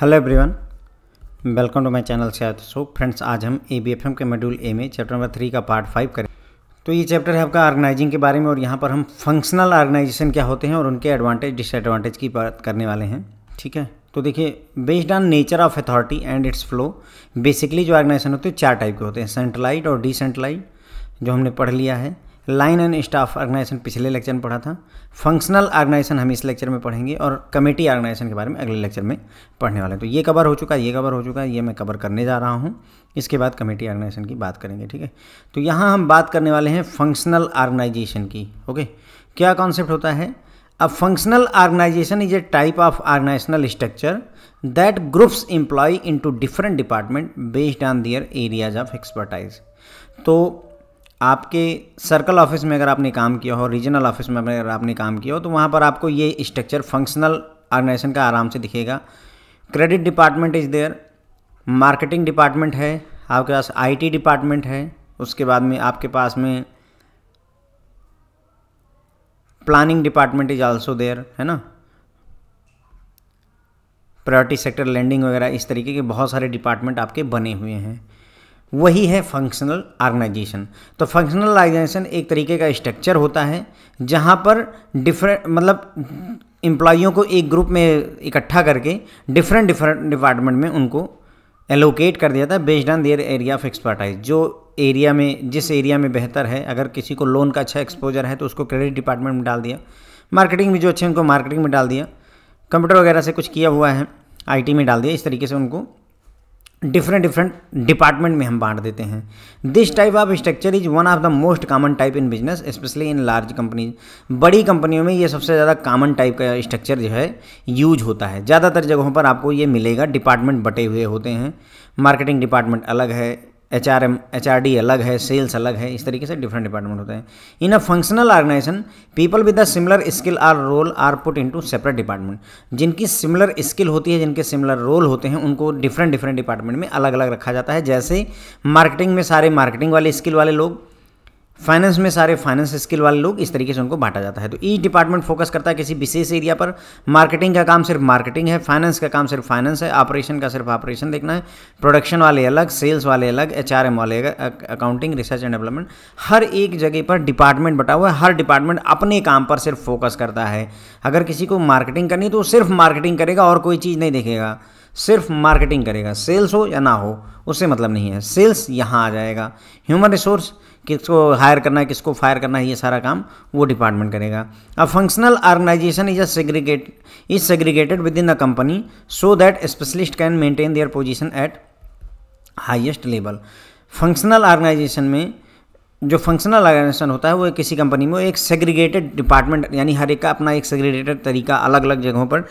Hello everyone welcome to my channel से so friends आज हम ए बी एफ़ एम के मॉड्यूल ए में चैप्टर नंबर थ्री का पार्ट फाइव करें। तो ये चैप्टर है आपका ऑर्गेनाइजिंग के बारे में और यहाँ पर हम फंक्शनल ऑर्गेनाइजेशन क्या होते हैं और उनके एडवांटेज डिसएडवांटेज की बात करने वाले हैं। ठीक है? तो देखिए based on nature of authority and its flow basically जो ऑर्गेनाइजेशन होते हैं, चार टाइप के होते हैं सेंट्रलाइड और डिसेंट्रलाइड जो हमने पढ़ लिया है। लाइन एंड स्टाफ ऑर्गेनाइजेशन पिछले लेक्चर में पढ़ा था। फंक्शनल ऑर्गेनाइजेशन हम इस लेक्चर में पढ़ेंगे और कमेटी ऑर्गेनाइजेशन के बारे में अगले लेक्चर में पढ़ने वाले हैं। तो ये कवर हो चुका है, ये कवर हो चुका है, ये मैं कवर करने जा रहा हूँ। इसके बाद कमेटी ऑर्गेनाइजेशन की बात करेंगे, ठीक है? तो यहाँ हम बात करने वाले हैं फंक्शनल ऑर्गेनाइजेशन की, ओके? क्या कॉन्सेप्ट होता है? अ functional organization is a type of organizational structure that groups employ into different department based on their areas of expertise. तो आपके सर्कल ऑफ़िस में अगर आपने काम किया हो रीजनल ऑफ़िस में अगर आपने काम किया हो तो वहाँ पर आपको ये स्ट्रक्चर फंक्शनल ऑर्गेनाइजेशन का आराम से दिखेगा। Credit department is there marketing department है, आपके पास आईटी डिपार्टमेंट है, उसके बाद में आपके पास में planning department is also there है ना? प्रायोरिटी सेक्टर लैंडिंग वगैरह, इस तरीके के बहुत सारे डिपार्टमेंट आपके बने हुए हैं। वही है फंक्शनल ऑर्गेनाइजेशन तो फंक्शनल ऑर्गेनाइजेशन एक तरीके का स्ट्रक्चर होता है, जहाँ पर डिफरेंट मतलब एम्प्लॉयों को एक ग्रुप में इकट्ठा करके डिफरेंट डिफरेंट डिपार्टमेंट में उनको एलोकेट कर दिया था based on their area of expertise जो एरिया में, जिस एरिया में बेहतर है, अगर किसी को लोन का अच्छा एक्सपोजर है तो उसको क्रेडिट डिपार्टमेंट में डाल दिया। मार्केटिंग में जो अच्छे उनको मार्केटिंग में डाल दिया। कंप्यूटर वगैरह से कुछ किया हुआ है आईटी में डाल दिया, इस तरीके से उनको डिफरेंट डिफरेंट डिपार्टमेंट में हम बांट देते हैं। This type of structure is one of the most common type in business specially in large companies बड़ी कंपनियों में ये सबसे ज़्यादा कॉमन टाइप का स्ट्रक्चर जो है यूज़ होता है। ज़्यादातर जगहों पर आपको ये मिलेगा डिपार्टमेंट बटे हुए होते हैं। मार्केटिंग डिपार्टमेंट अलग है H R M H R D अलग है, सेल्स अलग है, इस तरीके से डिफरेंट डिपार्टमेंट होते हैं। In a functional organization people with a similar skill or role are put into separate department जिनकी सिमिलर स्किल होती है, जिनके सिमिलर रोल होते हैं, उनको डिफरेंट डिफरेंट डिपार्टमेंट में अलग अलग रखा जाता है। जैसे मार्केटिंग में सारे मार्केटिंग वाले स्किल वाले लोग फाइनेंस में सारे फाइनेंस स्किल वाले लोग इस तरीके से उनको बांटा जाता है। तो ईच डिपार्टमेंट फोकस करता है किसी विशेष एरिया पर। मार्केटिंग का काम सिर्फ़ मार्केटिंग है फाइनेंस का काम सिर्फ़ फाइनेंस है ऑपरेशन का सिर्फ़ ऑपरेशन देखना है। प्रोडक्शन वाले अलग सेल्स वाले अलग एच वाले अलग अकाउंटिंग रिसर्च एंड डेवलपमेंट हर एक जगह पर डिपार्टमेंट बटा हुआ है, हर डिपार्टमेंट अपने काम पर सिर्फ़ फोकस करता है। अगर किसी को मार्केटिंग करनी है तो सिर्फ़ मार्केटिंग करेगा और कोई चीज़ नहीं देखेगा। सिर्फ़ मार्केटिंग करेगा। सेल्स हो या ना हो, उससे मतलब नहीं है। सेल्स यहाँ आ जाएगा। ह्यूमन रिसोर्स किसको हायर करना है, किसको फायर करना है, ये सारा काम वो डिपार्टमेंट करेगा। A functional organization is a segregate is segregated within the company so that specialist can maintain their position at highest level functional organization में जो फंक्शनल ऑर्गेनाइजेशन होता है, वो किसी कंपनी में एक सेग्रीगेटेड डिपार्टमेंट यानी हर एक का अपना एक सेग्रीगेटेड तरीका अलग अलग जगहों पर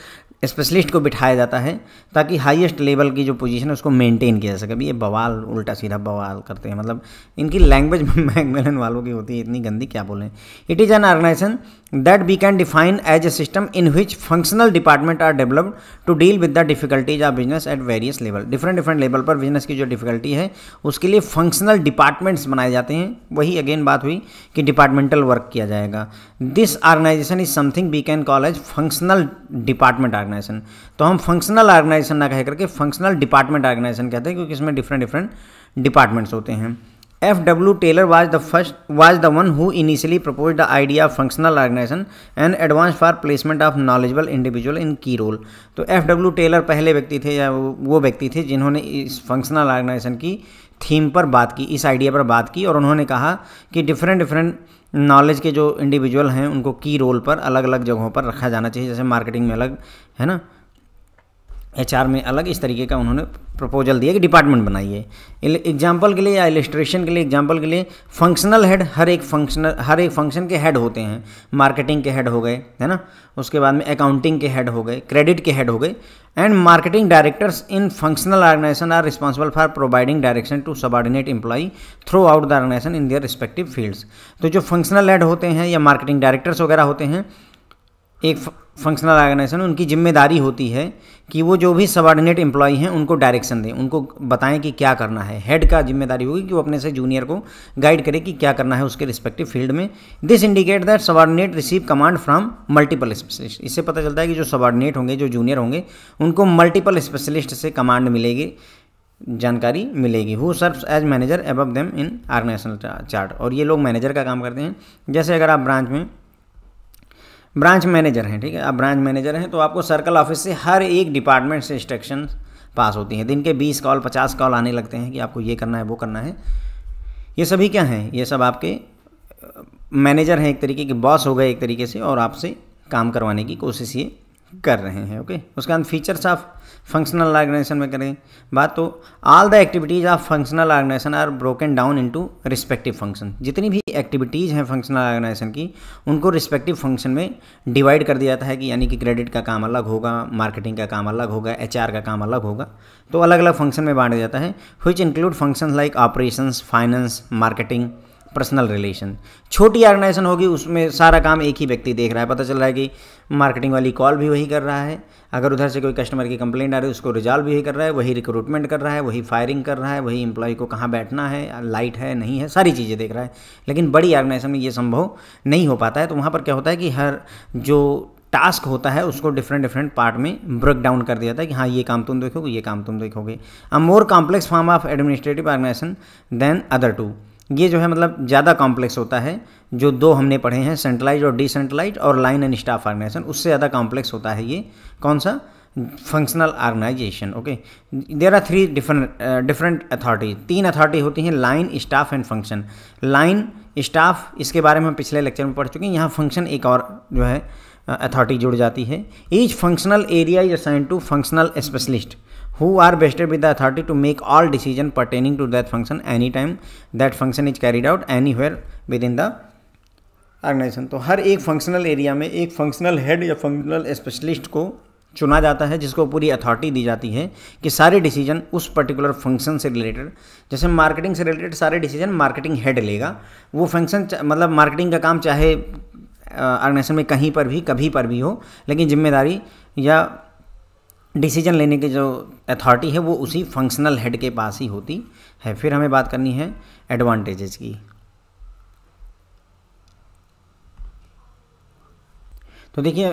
स्पेशलिस्ट को बिठाया जाता है ताकि हाईएस्ट लेवल की जो पोजीशन है उसको मेंटेन किया जा सके। अभी ये बवाल, उल्टा सीधा बवाल करते हैं। मतलब इनकी लैंग्वेज मैकमेलन वालों की होती है, इतनी गंदी क्या बोलें। It is an organization that we can define as a system in which functional department are developed to deal with the difficulties of business at various level different different level पर business की जो difficulty है, उसके लिए functional departments बनाए जाते हैं। वही अगेन बात हुई कि डिपार्टमेंटल वर्क किया जाएगा। This organization is something we can call as functional department organization तो हम फंक्शनल ऑर्गेनाइजेशन ना कह करके फंक्शनल डिपार्टमेंट ऑर्गेनाइजेशन कहते हैं, क्योंकि इसमें डिफरेंट डिफरेंट डिपार्टमेंट्स होते हैं। F W Taylor was the first was the one who initially propose the idea of functional organization and advance for placement of knowledgeable individual in key role तो F W Taylor पहले व्यक्ति थे या वो व्यक्ति थे जिन्होंने इस फंक्शनल ऑर्गेनाइजेशन की थीम पर बात की, इस आइडिया पर बात की और उन्होंने कहा कि डिफरेंट डिफरेंट नॉलेज के जो इंडिविजुअल हैं, उनको की रोल पर अलग अलग जगहों पर रखा जाना चाहिए, जैसे मार्केटिंग में अलग, है ना? एचआर में अलग इस तरीके का उन्होंने प्रपोजल दिया कि डिपार्टमेंट बनाइए। एग्ज़ाम्पल के लिए या इलिस्ट्रेशन के लिए एग्ज़ाम्पल के लिए फंक्शनल हेड हर एक फंक्शनल हर एक फ़ंक्शन के हेड होते हैं। मार्केटिंग के हेड हो गए, है ना? उसके बाद में अकाउंटिंग के हेड हो गए क्रेडिट के हेड हो गए। And marketing directors in functional organization are responsible for providing direction to subordinate employee throughout the organization in their respective fields तो जो फंक्शनल हेड होते हैं या मार्केटिंग डायरेक्टर्स वगैरह होते हैं, एक फंक्शनल ऑर्गेनाइजेशन उनकी ज़िम्मेदारी होती है कि वो जो भी सबॉर्डिनेट एम्प्लॉय हैं, उनको डायरेक्शन दें, उनको बताएँ कि क्या करना है। हेड का ज़िम्मेदारी होगी कि वो अपने से जूनियर को गाइड करे कि क्या करना है उसके रिस्पेक्टिव फ़ील्ड में। This indicate that subordinate receive command from multiple specialist इससे पता चलता है कि जो सबॉर्डिनेट होंगे, जो जूनियर होंगे, उनको मल्टीपल स्पेशलिस्ट से कमांड मिलेगी, जानकारी मिलेगी। Who serves as manager above them in organizational chart और ये लोग मैनेजर का काम करते हैं। जैसे अगर आप ब्रांच में ब्रांच मैनेजर हैं, ठीक है? आप ब्रांच मैनेजर हैं तो आपको सर्कल ऑफ़िस से हर एक डिपार्टमेंट से इंस्ट्रक्शन पास होती हैं। दिन के बीस कॉल, पचास कॉल आने लगते हैं कि आपको ये करना है, वो करना है। ये सभी क्या हैं? ये सब आपके मैनेजर हैं एक तरीके के, बॉस हो गए एक तरीके से और आपसे काम करवाने की कोशिश ये कर रहे हैं ओके उसके बाद फीचर्स ऑफ़ फंक्शनल ऑर्गेनाइजेशन में करें। बात तो all the activities of functional organization are broken down into respective function जितनी भी एक्टिविटीज़ हैं फंक्शनल ऑर्गेनाइजेशन की, उनको रिस्पेक्टिव फ़ंक्शन में डिवाइड कर दिया जाता है कि यानी कि क्रेडिट का काम अलग होगा मार्केटिंग का काम अलग होगा एचआर का काम अलग होगा। तो अलग अलग फ़ंक्शन में बांट दिया जाता है which include function like operations finance marketing personal relation छोटी ऑर्गेनाइजेशन होगी, उसमें सारा काम एक ही व्यक्ति देख रहा है। पता चल रहा है कि मार्केटिंग वाली कॉल भी वही कर रहा है। अगर उधर से कोई कस्टमर की कंप्लेंट आ रही है, उसको रिजॉल्व भी कर रहा है, वही रिक्रूटमेंट कर रहा है, वही फायरिंग कर रहा है, वही एम्प्लॉय को कहाँ बैठना है लाइट है, नहीं है, सारी चीज़ें देख रहा है। लेकिन बड़ी ऑर्गेनाइजेशन में ये संभव नहीं हो पाता है। तो वहाँ पर क्या होता है कि हर जो टास्क होता है, उसको डिफरेंट डिफरेंट पार्ट में ब्रेक डाउन कर दिया था कि हाँ ये काम तुम देखोगे, ये काम तुम देखोगे। A more complex form of administrative organization than other two ये जो है मतलब ज़्यादा कॉम्प्लेक्स होता है, जो दो हमने पढ़े हैं सेंट्रलाइज और डिसेंट्रलाइज और लाइन एंड स्टाफ ऑर्गेनाइजेशन उससे ज़्यादा कॉम्प्लेक्स होता है ये। कौन सा? Functional organization okay there are three different different authority तीन अथॉरिटी होती हैं line staff and function line staff इसके बारे में हम पिछले लेक्चर में पढ़ चुके हैं। यहाँ फ़ंक्शन एक और जो है अथॉरिटी जुड़ जाती है। Each functional area is assign to functional specialist who are vested with the authority to make all decision pertaining to that function anytime that function is carried out anywhere within the organization तो हर एक functional area में एक functional head या functional specialist को चुना जाता है, जिसको पूरी अथॉरिटी दी जाती है कि सारे डिसीज़न उस पर्टिकुलर फ़ंक्शन से रिलेटेड जैसे मार्केटिंग से रिलेटेड सारे डिसीज़न मार्केटिंग हेड लेगा। वो फ़ंक्शन मतलब मार्केटिंग का काम चाहे ऑर्गेनाइजेशन में कहीं पर भी, कभी पर भी हो, लेकिन ज़िम्मेदारी या डिसीज़न लेने की जो अथॉरिटी है, वो उसी फंक्शनल हेड के पास ही होती है। फिर हमें बात करनी है एडवांटेजेस की। तो देखिए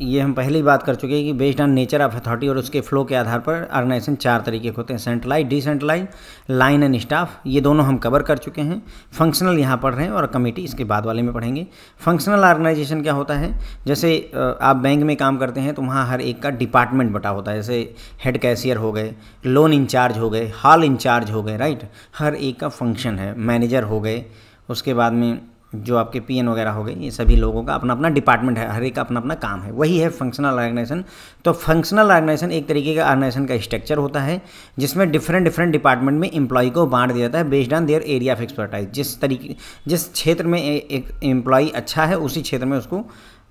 ये हम पहले ही बात कर चुके हैं कि based on nature of authority और उसके फ्लो के आधार पर ऑर्गेनाइजेशन चार तरीके के होते हैं centralize decentralize line and staff ये दोनों हम कवर कर चुके हैं। फंक्शनल यहाँ पढ़ रहे हैं और कमेटी इसके बाद वाले में पढ़ेंगे। फंक्शनल ऑर्गेनाइजेशन क्या होता है? जैसे आप बैंक में काम करते हैं तो वहाँ हर एक का डिपार्टमेंट बटा होता है। जैसे हेड कैशियर हो गए लोन इंचार्ज हो गए हॉल इंचार्ज हो गए राइट हर एक का फ़ंक्शन है मैनेजर हो गए, उसके बाद में जो आपके पीएन वगैरह हो गए, ये सभी लोगों का अपना अपना डिपार्टमेंट है, हर एक का अपना अपना काम है। वही है फंक्शनल ऑर्गेनाइजेशन तो फंक्शनल ऑर्गेनाइजेशन एक तरीके का ऑर्गेनाइजेशन का स्ट्रक्चर होता है, जिसमें डिफरेंट डिफरेंट डिपार्टमेंट में एम्प्लॉय को बांट दिया जाता है based on their area of expertise जिस तरीके, जिस क्षेत्र में एक एम्प्लॉय अच्छा है, उसी क्षेत्र में उसको,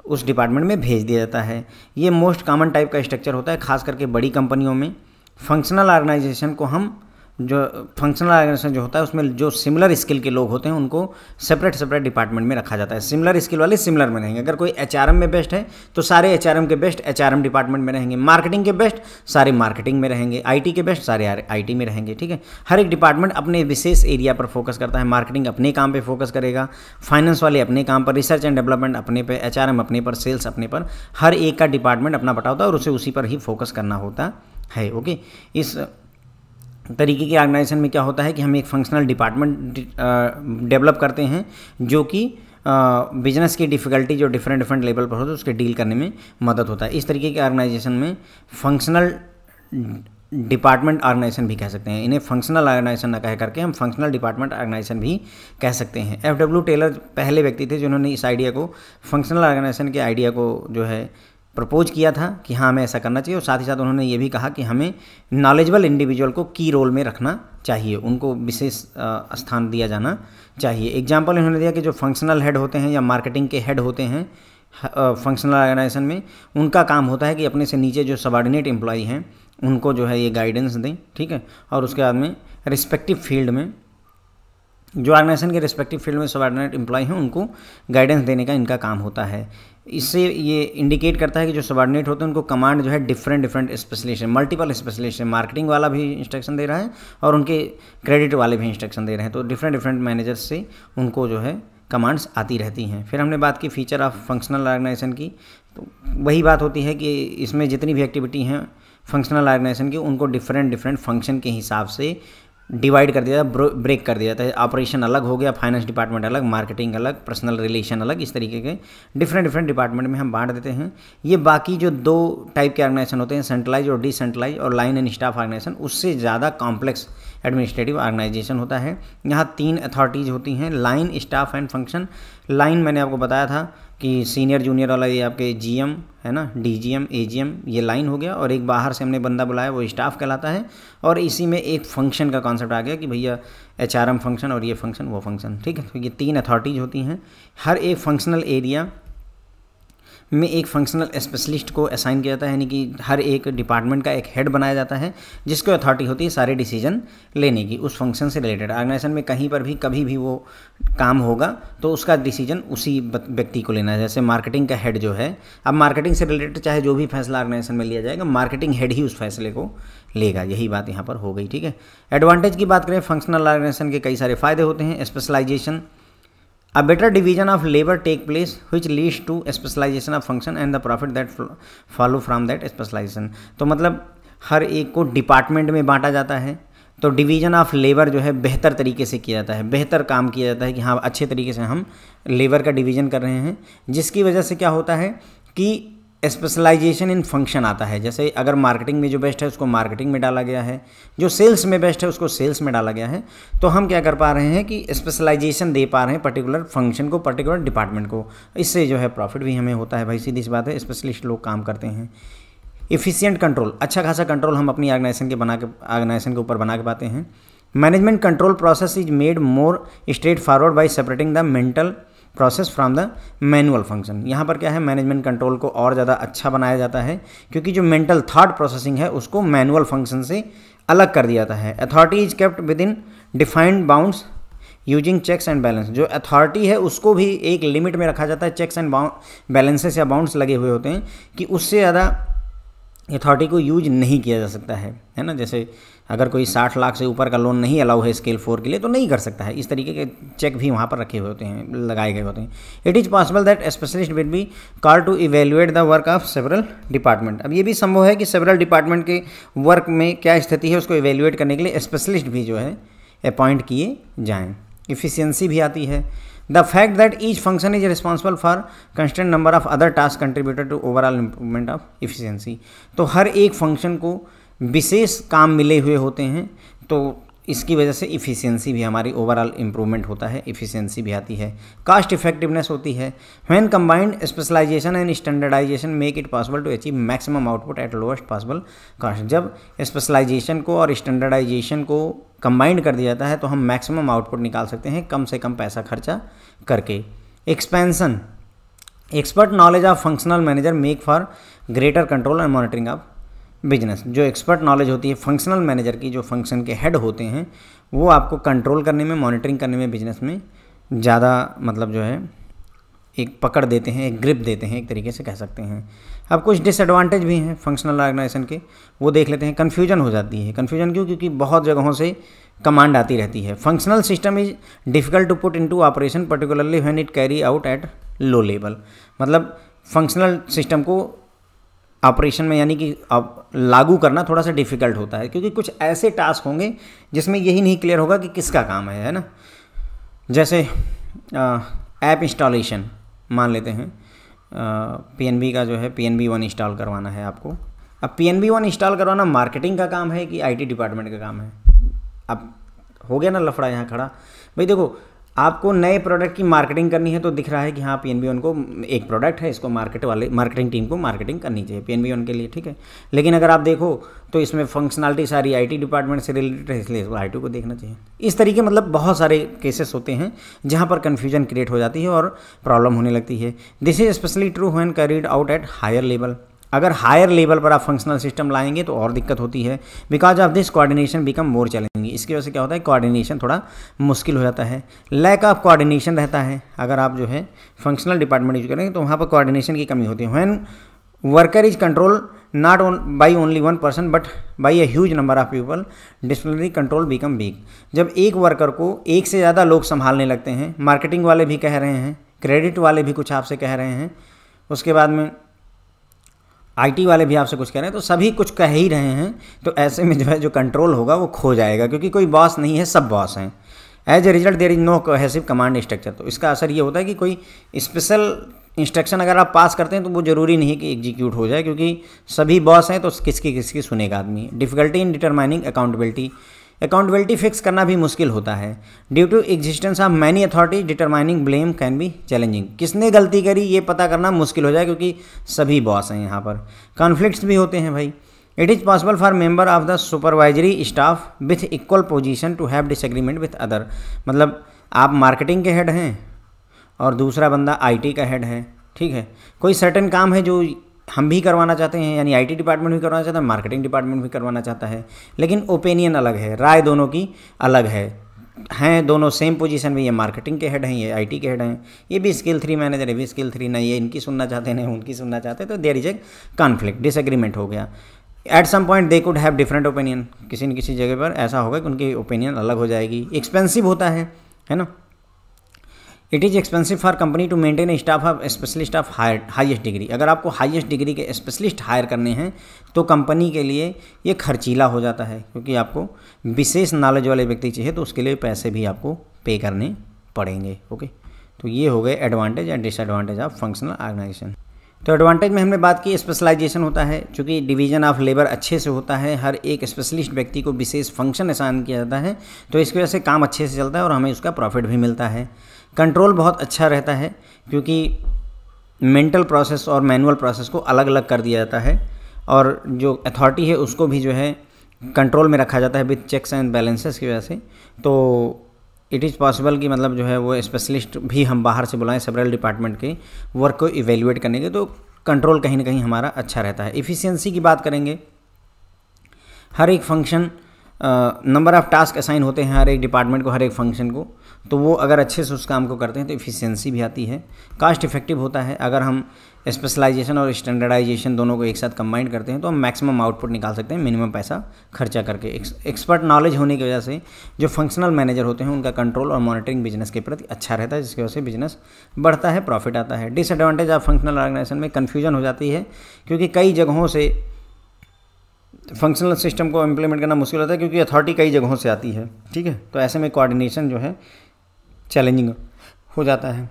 उस डिपार्टमेंट में भेज दिया जाता है। ये मोस्ट कॉमन टाइप का स्ट्रक्चर होता है, खास करके बड़ी कंपनियों में। फंक्शनल ऑर्गेनाइजेशन को हम जो फंक्शनल ऑर्गेनाइजेशन जो होता है, उसमें जो सिमिलर स्किल के लोग होते हैं, उनको सेपरेट सेपरेट डिपार्टमेंट में रखा जाता है। सिमिलर स्किल वाले सिमिलर में रहेंगे। अगर कोई एचआरएम में बेस्ट है तो सारे एचआरएम के बेस्ट एचआरएम डिपार्टमेंट में रहेंगे। मार्केटिंग के बेस्ट सारे मार्केटिंग में रहेंगे। आईटी के बेस्ट सारे आईटी में रहेंगे, ठीक है? हर एक डिपार्टमेंट अपने विशेष एरिया पर फोकस करता है। मार्केटिंग अपने काम पर फोकस करेगा। फाइनेंस वाले अपने काम पर रिसर्च एंड डेवलपमेंट अपने पर एचआरएम अपने पर सेल्स अपने पर, हर एक का डिपार्टमेंट अपना बटा होता है और उसे उसी पर ही फोकस करना होता है। ओके इस तरीके के ऑर्गेनाइजेशन में क्या होता है कि हम एक फंक्शनल डिपार्टमेंट डेवलप करते हैं, जो कि बिज़नेस की डिफ़िकल्टी जो डिफरेंट डिफरेंट लेवल पर होती है, उसके डील करने में मदद होता है। इस तरीके के ऑर्गेनाइजेशन में फंक्शनल डिपार्टमेंट ऑर्गेनाइजेशन भी कह सकते हैं। इन्हें फंक्शनल ऑर्गेनाइजेशन न कह करके हम फंक्शनल डिपार्टमेंट ऑर्गेनाइजेशन भी कह सकते हैं। एफ़ डब्ल्यू टेलर पहले व्यक्ति थे जिन्होंने इस आइडिया को फंक्शनल ऑर्गेनाइजेशन के आइडिया को जो है प्रपोज किया था कि हाँ हमें ऐसा करना चाहिए। और साथ ही साथ उन्होंने ये भी कहा कि हमें नॉलेजबल इंडिविजुअल को की रोल में रखना चाहिए। उनको विशेष स्थान दिया जाना चाहिए। एग्ज़ाम्पल इन्होंने दिया कि जो फंक्शनल हेड होते हैं या मार्केटिंग के हेड होते हैं फंक्शनल ऑर्गेनाइजेशन में, उनका काम होता है कि अपने से नीचे जो सबॉर्डिनेट एम्प्लॉय हैं, उनको जो है ये गाइडेंस दें, ठीक है? और उसके बाद में रिस्पेक्टिव फ़ील्ड में, जो ऑर्गेनाइजेशन के रिस्पेक्टिव फ़ील्ड में सबॉर्डिनेट एम्प्लॉय हैं, उनको गाइडेंस देने का इनका काम होता है। इससे ये इंडिकेट करता है कि जो सबॉर्डिनेट होते हैं, उनको कमांड जो है different different specialization multiple specialization marketing वाला भी इंस्ट्रक्शन दे रहा है और उनके क्रेडिट वाले भी इंस्ट्रक्शन दे रहे हैं। तो डिफरेंट डिफरेंट मैनेजर्स से उनको जो है कमांड्स आती रहती हैं। फिर हमने बात की फीचर ऑफ़ फंक्शनल ऑर्गेनाइजेशन की तो वही बात होती है कि इसमें जितनी भी एक्टिविटी हैं फंक्शनल ऑर्गेनाइजेशन की, उनको डिफरेंट डिफरेंट फ़ंक्शन के हिसाब से डिवाइड कर दिया जाता ब्रेक कर दिया जाता है ऑपरेशन अलग हो गया फाइनेंस डिपार्टमेंट अलग मार्केटिंग अलग पर्सनल रिलेशन अलग, इस तरीके के डिफरेंट डिफरेंट डिपार्टमेंट में हम बांट देते हैं। ये बाकी जो दो टाइप के ऑर्गेनाइजेशन होते हैं सेंट्रलाइज और डिसेंट्रलाइज और लाइन एंड स्टाफ ऑर्गेनाइजेशन उससे ज़्यादा कॉम्प्लेक्स एडमिनिस्ट्रेटिव ऑर्गेनाइजेशन होता है। यहाँ तीन अथॉरिटीज़ होती हैं line staff and function line मैंने आपको बताया था कि सीनियर जूनियर वाला ये आपके जीएम, है ना? डीजीएम, एजीएम, ये लाइन हो गया और एक बाहर से हमने बंदा बुलाया, वो स्टाफ कहलाता है और इसी में एक फ़ंक्शन का कॉन्सेप्ट आ गया कि भैया एचआरएम फ़ंक्शन और ये फ़ंक्शन, वो फ़ंक्शन, ठीक है? तो ये तीन अथॉरिटीज़ होती हैं। हर एक फंक्शनल एरिया में एक फंक्शनल स्पेशलिस्ट को असाइन किया जाता है, यानी कि हर एक डिपार्टमेंट का एक हेड बनाया जाता है, जिसको अथॉरिटी होती है सारे डिसीज़न लेने की, उस फ़ंक्शन से रिलेटेड ऑर्गेनाइजेशन में कहीं पर भी, कभी भी वो काम होगा तो उसका डिसीज़न उसी व्यक्ति को लेना है। जैसे मार्केटिंग का हेड जो है, अब मार्केटिंग से रिलेटेड चाहे जो भी फैसला ऑर्गेनाइजेशन में लिया जाएगा मार्केटिंग हेड ही उस फैसले को लेगा। यही बात यहाँ पर हो गई, ठीक है? एडवांटेज की बात करें फंक्शनल ऑर्गेनाइजेशन के कई सारे फ़ायदे होते हैं specialization a better division of labour take place which leads to specialization of function and the profit that follow from that specialization तो मतलब हर एक को डिपार्टमेंट में बांटा जाता है। तो डिवीज़न ऑफ़ लेबर जो है बेहतर तरीके से किया जाता है। बेहतर काम किया जाता है कि हाँ अच्छे तरीके से हम लेबर का डिवीज़न कर रहे हैं। जिसकी वजह से क्या होता है कि स्पेशलाइजेशन इन फ़ंक्शन आता है। जैसे अगर मार्केटिंग में जो बेस्ट है, उसको मार्केटिंग में डाला गया है। जो सेल्स में बेस्ट है, उसको सेल्स में डाला गया है। तो हम क्या कर पा रहे हैं कि स्पेशलाइजेशन दे पा रहे हैं पर्टिकुलर फ़ंक्शन को पर्टिकुलर डिपार्टमेंट को। इससे जो है प्रॉफिट भी हमें होता है भाई, सीधी सी बात है स्पेशलिस्ट लोग काम करते हैं। इफ़िशियंट कंट्रोल अच्छा खासा कंट्रोल हम अपनी ऑर्गेनाइजेशन के बना के ऑर्गेनाइजेशन के ऊपर बना के पाते हैं। Management control process is made more straightforward by separating the mental process from the manual function यहाँ पर क्या है? मैनेजमेंट कंट्रोल को और ज़्यादा अच्छा बनाया जाता है, क्योंकि जो मेंटल थाट प्रोसेसिंग है, उसको मैनुअल फ़ंक्शन से अलग कर दिया जाता है। Authority is kept within defined bounds using checks and balance जो अथॉरिटी है, उसको भी एक लिमिट में रखा जाता है चेक्स एंड बैलेंसेस या बाउंड्स लगे हुए होते हैं, कि उससे ज़्यादा अथॉरिटी को यूज़ नहीं किया जा सकता है। है ना? जैसे अगर कोई साठ लाख से ऊपर का लोन नहीं अलाउ है स्केल फोर के लिए तो नहीं कर सकता है। इस तरीके के चेक भी वहाँ पर रखे हुए होते हैं, लगाए गए होते हैं। It is possible that specialist will be call to evaluate the work of several department अब ये भी संभव है कि सेवरल डिपार्टमेंट के वर्क में क्या स्थिति है, उसको इवेल्युएट करने के लिए स्पेशलिस्ट भी जो है अपॉइंट किए जाएँ। इफ़िशियंसी भी आती है। The fact that each function is responsible for constant number of other task contributed to overall improvement of efficiency तो हर एक फ़ंक्शन को विशेष काम मिले हुए होते हैं तो इसकी वजह से इफ़िशियंसी भी हमारी ओवरऑल इम्प्रूवमेंट होता है इफ़िशियंसी भी आती है कास्ट इफेक्टिवनेस होती है। When combined specialization and standardization make it possible to achieve maximum output at lowest possible cost जब स्पेशलाइजेशन को और स्टैंडर्डाइजेशन को कंबाइंड कर दिया जाता है तो हम मैक्सिमम आउटपुट निकाल सकते हैं, कम से कम पैसा खर्चा करके। Expansion expert knowledge of functional manager make for greater control and monitoring of business. जो एक्सपर्ट नॉलेज होती है, फंक्शनल मैनेजर की जो फ़ंक्शन के हेड होते हैं, वो आपको कंट्रोल करने में, मॉनिटरिंग करने में, बिज़नेस में ज़्यादा मतलब जो है, एक पकड़ देते हैं, एक ग्रिप देते हैं, एक तरीके से कह सकते हैं। अब कुछ डिसएडवांटेज भी हैं फंक्शनल ऑर्गेनाइजेशन के, वो देख लेते हैं कन्फ्यूज़न हो जाती है। कन्फ्यूज़न क्यों? क्योंकि बहुत जगहों से कमांड आती रहती है। Functional system is difficult to put into operation particularly when it carry out at low level मतलब फंक्शनल सिस्टम को ऑपरेशन में, यानी कि लागू करना थोड़ा सा डिफ़िकल्ट होता है, क्योंकि कुछ ऐसे टास्क होंगे जिसमें यही नहीं क्लियर होगा कि किसका काम है है ना? जैसे ऐप इंस्टॉलेशन, मान लेते हैं पी एन बी का जो है पी एन वन इंस्टॉल करवाना है आपको। अब पी एन वन इंस्टॉल करवाना मार्केटिंग का काम है कि आई टी डिपार्टमेंट का काम है? अब हो गया ना लफड़ा यहाँ खड़ा। भाई देखो आपको नए प्रोडक्ट की मार्केटिंग करनी है तो दिख रहा है कि हाँ पी एन को एक प्रोडक्ट है, इसको मार्केट वाले मार्केटिंग टीम को मार्केटिंग करनी चाहिए पी एन के लिए, ठीक है? लेकिन अगर आप देखो तो इसमें फंक्शनलिटी सारी आईटी डिपार्टमेंट से रिलेटेड है, इसलिए आई को देखना चाहिए। इस तरीके मतलब बहुत सारे केसेस होते हैं, जहाँ पर कन्फ्यूज़न क्रिएट हो जाती है और प्रॉब्लम होने लगती है। This is specially true when carried out at higher level अगर हायर लेवल पर आप फंक्शनल सिस्टम लाएँगे तो और दिक्कत होती है। Because of this coordination become more challenging इसकी वजह से क्या होता है? कोऑर्डिनेशन थोड़ा मुश्किल हो जाता है। लैक ऑफ़ कोऑर्डिनेशन रहता है। अगर आप जो है फंक्शनल डिपार्टमेंट यूज़ करेंगे तो वहाँ पर कोऑर्डिनेशन की कमी होती है। When worker is control not by only one person but by a huge number of people disciplinary control become weak जब एक वर्कर को एक से ज़्यादा लोग संभालने लगते हैं मार्केटिंग वाले भी कह रहे हैं क्रेडिट वाले भी कुछ आपसे कह रहे हैं, उसके बाद में आईटी वाले भी आपसे कुछ कह रहे हैं तो सभी कुछ कह ही रहे हैं तो ऐसे में जो है, जो कंट्रोल होगा वो खो जाएगा, क्योंकि कोई बॉस नहीं है, सब बॉस हैं। As a result there is no cohesive command structure तो इसका असर ये होता है कि कोई स्पेशल इंस्ट्रक्शन अगर आप पास करते हैं तो वो ज़रूरी नहीं कि एग्जीक्यूट हो जाए, क्योंकि सभी बॉस हैं तो किसकी किसकी सुनेगा आदमी। Difficulty in determining accountability accountability fix करना भी मुश्किल होता है। Due to existence of many authority determining blame can be challenging किसने गलती करी, ये पता करना मुश्किल हो जाए क्योंकि सभी बॉस हैं यहाँ पर। कॉन्फ्लिक्ट्स भी होते हैं भाई। It is possible for member of the supervisory staff with equal position to have disagreement with other मतलब आप मार्केटिंग के हेड हैं और दूसरा बंदा आईटी का हेड है। ठीक है? कोई सर्टन काम है जो हम भी करवाना चाहते हैं, यानी आईटी डिपार्टमेंट भी करवाना चाहता है मार्केटिंग डिपार्टमेंट भी करवाना चाहता है, लेकिन ओपिनियन अलग है, राय दोनों की अलग है। हैं दोनों सेम पोजीशन में, ये मार्केटिंग के हेड हैं, ये आईटी के हेड हैं, ये भी स्किल थ्री मैनेजर है, भी स्किल थ्री नहीं ये इनकी सुनना चाहते हैं उनकी सुनना चाहते हैं तो there is a conflict disagreement हो गया। At some point they could have different opinion किसी न किसी जगह पर ऐसा होगा कि उनकी ओपिनियन अलग हो जाएगी। एक्सपेंसिव होता है है ना? It is expensive for company to maintain staff of specialist of higher highest degree अगर आपको हाइएस्ट डिग्री के स्पेशलिस्ट हायर करने हैं तो कंपनी के लिए ये खर्चीला हो जाता है, क्योंकि आपको विशेष नॉलेज वाले व्यक्ति चाहिए तो उसके लिए पैसे भी आपको पे करने पड़ेंगे ओके तो ये हो गए advantage and disadvantage of functional organization तो एडवांटेज में हमने बात की स्पेशलाइजेशन होता है, चूँकि डिवीज़न ऑफ़ लेबर अच्छे से होता है, हर एक स्पेशलिस्ट व्यक्ति को विशेष फ़ंक्शन असाइन किया जाता है तो इसकी वजह से काम अच्छे से चलता है और हमें उसका प्रॉफिट भी मिलता है। कंट्रोल बहुत अच्छा रहता है, क्योंकि मेंटल प्रोसेस और मैनुअल प्रोसेस को अलग अलग कर दिया जाता है, और जो अथॉरिटी है उसको भी जो है कंट्रोल में रखा जाता है विथ चेक्स एंड बैलेंसेस की वजह से। तो इट इज़ पॉसिबल कि मतलब जो है वो स्पेशलिस्ट भी हम बाहर से बुलाएँ सेवरल डिपार्टमेंट के वर्क को इवेल्युएट करने के तो कंट्रोल कहीं ना कहीं हमारा अच्छा रहता है। इफ़िशियंसी की बात करेंगे, हर एक function number of task assign होते हैं हर एक डिपार्टमेंट को, हर एक फ़ंक्शन को। तो वो अगर अच्छे से उस काम को करते हैं तो इफ़िशियंसी भी आती है। कास्ट इफ़ेक्टिव होता है। अगर हम स्पेशलाइजेशन और स्टैंडर्डाइजेशन दोनों को एक साथ कंबाइन करते हैं तो हम मैक्सिमम आउटपुट निकाल सकते हैं मिनिमम पैसा खर्चा करके। एक्सपर्ट नॉलेज होने की वजह से जो फंक्शनल मैनेजर होते हैं, उनका कंट्रोल और मॉनिटरिंग बिज़नेस के प्रति अच्छा रहता है, जिसकी वजह से बिज़नेस बढ़ता है प्रॉफिट आता है। डिसएडवांटेज ऑफ़ फंक्शनल ऑर्गेनाइजेशन में कन्फ्यूज़न हो जाती है, क्योंकि कई जगहों से फंक्शनल सिस्टम को इम्प्लीमेंट करना मुश्किल होता है क्योंकि अथॉरिटी कई जगहों से आती है, ठीक है? तो ऐसे में कोऑर्डिनेशन जो है चैलेंजिंग हो जाता है।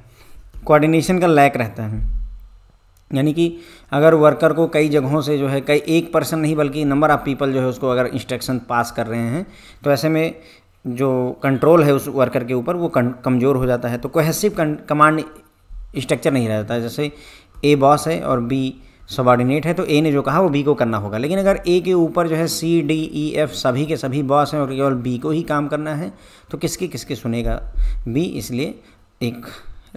कोऑर्डिनेशन का लैक रहता है। यानी कि अगर वर्कर को कई जगहों से जो है, कई एक पर्सन नहीं, बल्कि नंबर ऑफ़ पीपल जो है, उसको अगर इंस्ट्रक्शन पास कर रहे हैं तो ऐसे में जो कंट्रोल है उस वर्कर के ऊपर, वो कमज़ोर हो जाता है। तो कोहेसिव कमांड स्ट्रक्चर नहीं रहता जैसे ए बॉस है और बी सबॉर्डिनेट है तो ए ने जो कहा वो बी को करना होगा। लेकिन अगर ए के ऊपर जो है सी डी ई एफ़ सभी के सभी बॉस हैं और केवल बी को ही काम करना है तो किसके किसके सुनेगा? बी इसलिए एक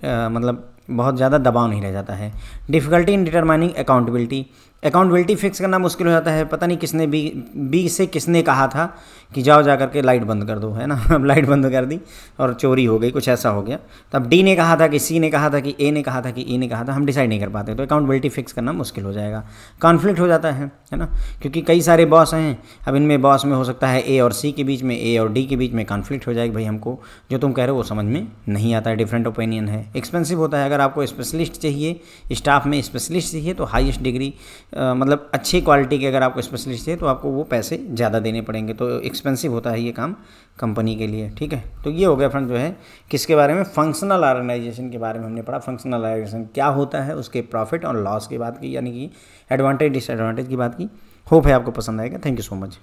आ, मतलब बहुत ज़्यादा दबाव नहीं रह जाता है। Difficulty in determining accountability accountability fix करना मुश्किल हो जाता है। पता नहीं किसने बी बी से किसने कहा था कि जाओ जा करके लाइट बंद कर दो, है ना? अब लाइट बंद कर दी और चोरी हो गई, कुछ ऐसा हो गया। तब डी ने कहा था कि सी ने कहा था कि ए ने कहा था कि ई ने कहा था, हम डिसाइड नहीं कर पाते। तो अकाउंटेबिलिटी फिक्स करना मुश्किल हो जाएगा। कॉन्फ्लिक्ट हो जाता है है ना? क्योंकि कई सारे बॉस हैं, अब इनमें बॉस में हो सकता है ए और सी के बीच में, ए और डी के बीच में कॉन्फ्लिक्ट हो जाएगी। भाई, हमको जो तुम कह रहे हो वो समझ में नहीं आता है, डिफरेंट ओपिनियन है। एक्सपेंसिव होता है। अगर आपको स्पेशलिस्ट चाहिए, स्टाफ में स्पेशलिस्ट चाहिए तो हाइस्ट डिग्री मतलब अच्छी क्वालिटी के अगर आपको स्पेशलिस्ट चाहिए तो आपको वो पैसे ज़्यादा देने पड़ेंगे। तो एक्सपेंसिव होता है ये काम कंपनी के लिए, ठीक है? तो ये हो गया फ्रेंड जो है, किसके बारे में? फंक्शनल ऑर्गेनाइजेशन के बारे में हमने पढ़ा। फंक्शनल ऑर्गेनाइजेशन क्या होता है, उसके प्रॉफिट और लॉस की बात की, यानी कि एडवांटेज डिसएडवांटेज की बात की। होप है आपको पसंद आएगा। Thank you so much